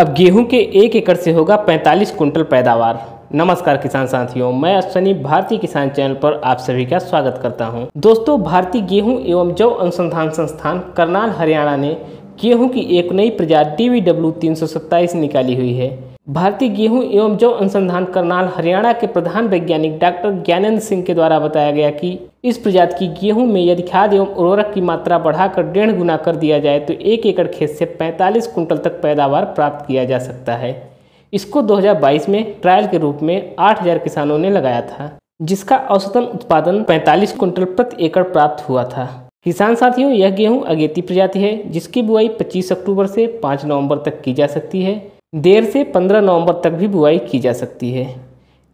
अब गेहूँ के एक एकड़ से होगा 45 कुंटल पैदावार नमस्कार किसान साथियों, मैं अश्वनी भारतीय किसान चैनल पर आप सभी का स्वागत करता हूँ। दोस्तों भारतीय गेहूँ एवं जौ अनुसंधान संस्थान करनाल, हरियाणा ने गेहूँ की एक नई प्रजाति डी तीन निकाली हुई है भारतीय गेहूँ एवं जौ अनुसंधान करनाल हरियाणा के प्रधान वैज्ञानिक डॉक्टर ज्ञानेंद्र सिंह के द्वारा बताया गया कि इस प्रजाति की गेहूँ में यदि खाद एवं उर्वरक की मात्रा बढ़ाकर डेढ़ गुना कर दिया जाए तो एक एकड़ खेत से 45 कुंटल तक पैदावार प्राप्त किया जा सकता है। इसको 2022 में ट्रायल के रूप में 8000 किसानों ने लगाया था, जिसका औसतन उत्पादन 45 कुंटल प्रति एकड़ प्राप्त हुआ था। किसान साथियों, यह गेहूँ अगेती प्रजाति है, जिसकी बुआई 25 अक्टूबर से 5 नवंबर तक की जा सकती है। देर से 15 नवंबर तक भी बुआई की जा सकती है।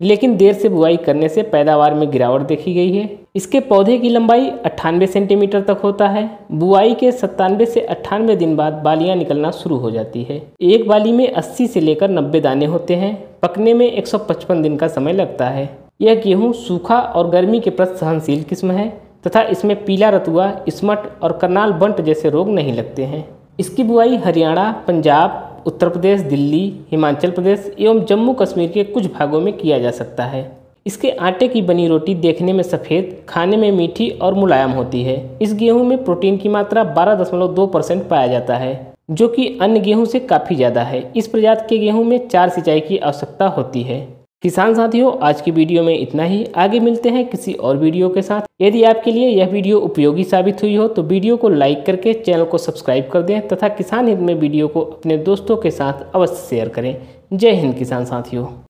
लेकिन देर से बुआई करने से पैदावार में गिरावट देखी गई है। इसके पौधे की लंबाई अट्ठानवे सेंटीमीटर तक होता है। बुआई के सत्तानवे से अट्ठानवे दिन बाद बालियाँ निकलना शुरू हो जाती है। एक बाली में 80 से लेकर 90 दाने होते हैं। पकने में 155 दिन का समय लगता है। यह गेहूँ सूखा और गर्मी के प्रति सहनशील किस्म है तथा इसमें पीला रतुआ, स्मट और करनाल बंट जैसे रोग नहीं लगते हैं। इसकी बुआई हरियाणा, पंजाब उत्तर प्रदेश, दिल्ली, हिमाचल प्रदेश एवं जम्मू कश्मीर के कुछ भागों में किया जा सकता है। इसके आटे की बनी रोटी देखने में सफ़ेद, खाने में मीठी और मुलायम होती है। इस गेहूँ में प्रोटीन की मात्रा 12.2 परसेंट पाया जाता है, जो कि अन्य गेहूँ से काफ़ी ज़्यादा है। इस प्रजाति के गेहूँ में चार सिंचाई की आवश्यकता होती है। किसान साथियों, आज की वीडियो में इतना ही। आगे मिलते हैं किसी और वीडियो के साथ। यदि आपके लिए यह वीडियो उपयोगी साबित हुई हो तो वीडियो को लाइक करके चैनल को सब्सक्राइब कर दें तथा किसान हित में वीडियो को अपने दोस्तों के साथ अवश्य शेयर करें। जय हिंद किसान साथियों।